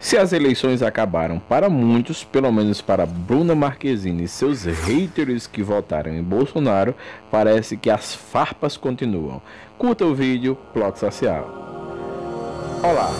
Se as eleições acabaram para muitos, pelo menos para Bruna Marquezine e seus haters que votaram em Bolsonaro, parece que as farpas continuam. Curta o vídeo, Bloco Social. Olá,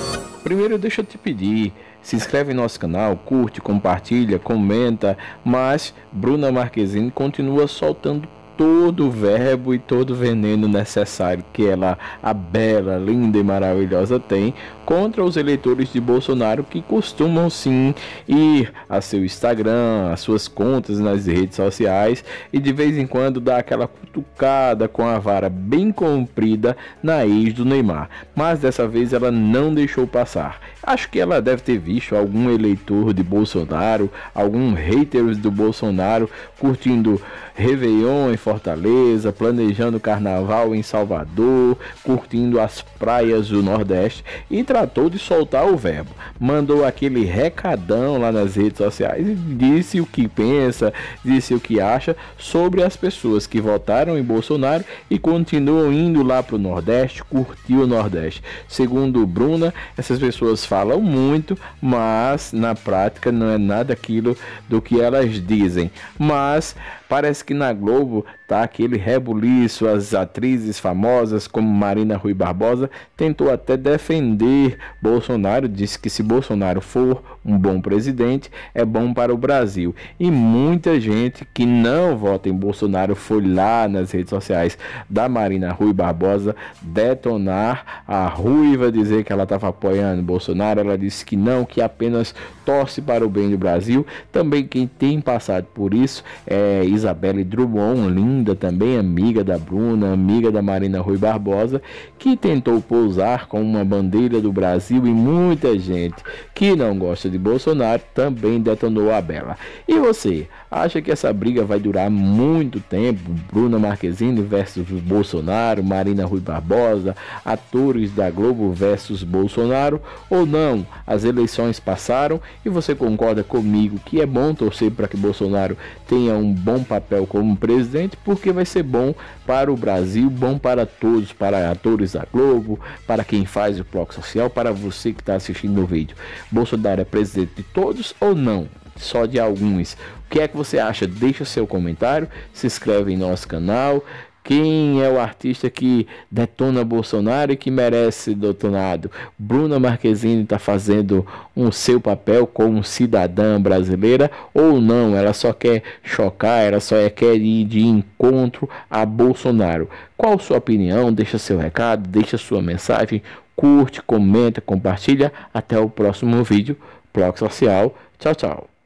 primeiro deixa eu te pedir, se inscreve no nosso canal, curte, compartilha, comenta, mas Bruna Marquezine continua soltando todo o verbo e todo o veneno necessário que ela, a bela, linda e maravilhosa, tem contra os eleitores de Bolsonaro que costumam sim ir a seu Instagram, as suas contas nas redes sociais e de vez em quando dar aquela cutucada com a vara bem comprida na ex do Neymar. Mas dessa vez ela não deixou passar. Acho que ela deve ter visto algum eleitor de Bolsonaro, algum hater do Bolsonaro curtindo Réveillon em Fortaleza, planejando carnaval em Salvador, curtindo as praias do Nordeste e tratou de soltar o verbo. Mandou aquele recadão lá nas redes sociais e disse o que pensa, disse o que acha sobre as pessoas que votaram em Bolsonaro e continuam indo lá para o Nordeste, curtir o Nordeste. Segundo Bruna, essas pessoas falam muito, mas na prática não é nada aquilo do que elas dizem. Mas parece que na Globo tá? Aquele rebuliço, as atrizes famosas como Marina Rui Barbosa tentou até defender Bolsonaro, disse que se Bolsonaro for um bom presidente, é bom para o Brasil. E muita gente que não vota em Bolsonaro foi lá nas redes sociais da Marina Rui Barbosa detonar a Ruiva, dizer que ela estava apoiando Bolsonaro. Ela disse que não, que apenas torce para o bem do Brasil. Também quem tem passado por isso é Isabelle Drummond, linda também, amiga da Bruna, amiga da Marina Rui Barbosa, que tentou pousar com uma bandeira do Brasil e muita gente que não gosta de Bolsonaro também detonou a Bela. E você, acha que essa briga vai durar muito tempo? Bruna Marquezine versus Bolsonaro, Marina Rui Barbosa, atores da Globo versus Bolsonaro ou não? As eleições passaram e você concorda comigo que é bom torcer para que Bolsonaro tenha um bom papel como presidente, porque vai ser bom para o Brasil, bom para todos, para atores da Globo, para quem faz o bloco social, para você que está assistindo o vídeo. Bolsonaro é presidente de todos ou não? Só de alguns. O que é que você acha? Deixa seu comentário, se inscreve em nosso canal. Quem é o artista que detona Bolsonaro e que merece detonado? Bruna Marquezine está fazendo um seu papel como cidadã brasileira ou não? Ela só quer chocar, ela só quer ir de encontro a Bolsonaro. Qual sua opinião? Deixa seu recado, deixa sua mensagem, curte, comenta, compartilha. Até o próximo vídeo. Bloco Social. Tchau, tchau.